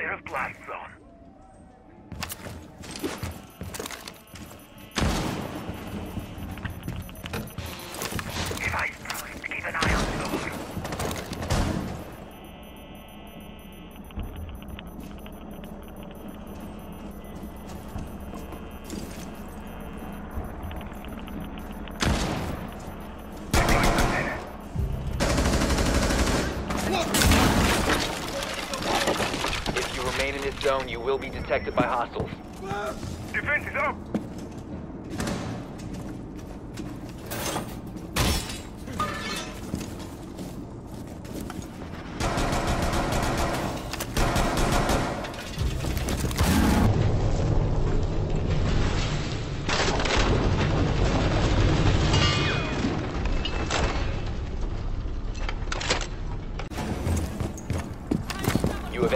Clear of blast zone. Remain in this zone, you will be detected by hostiles. Defense is up.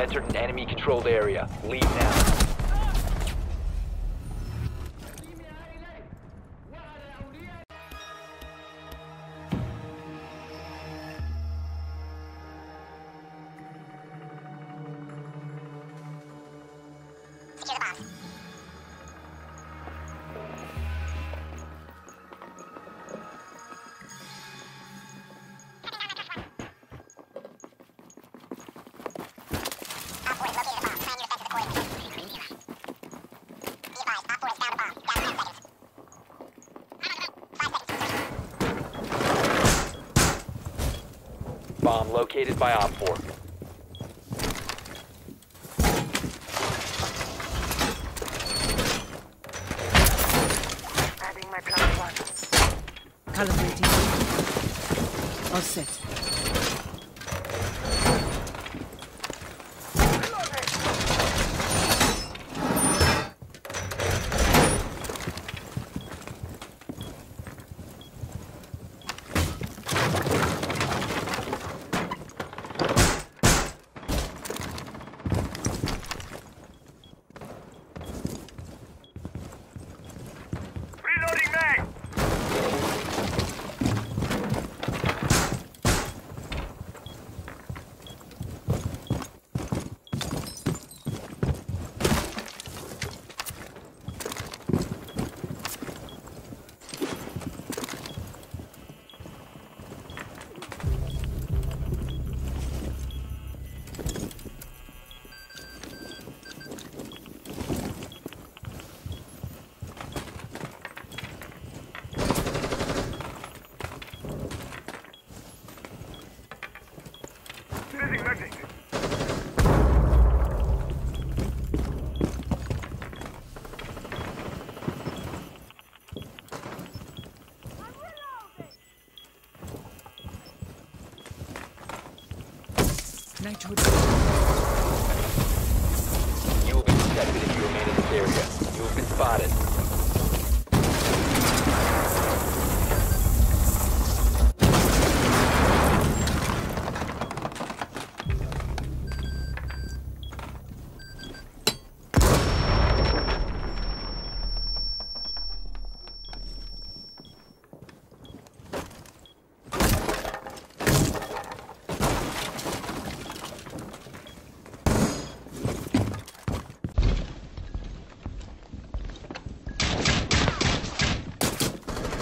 Entered an enemy-controlled area. Leave now. Bomb located by Op 4. Adding my plus one. Calibrating. All set. Knighthood. You will be detected if you remain in this area. You have been spotted.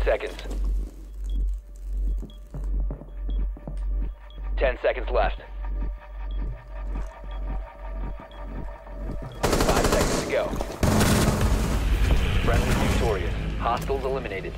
15 seconds. 10 seconds left. 5 seconds to go. Friendly victorious. Hostiles eliminated.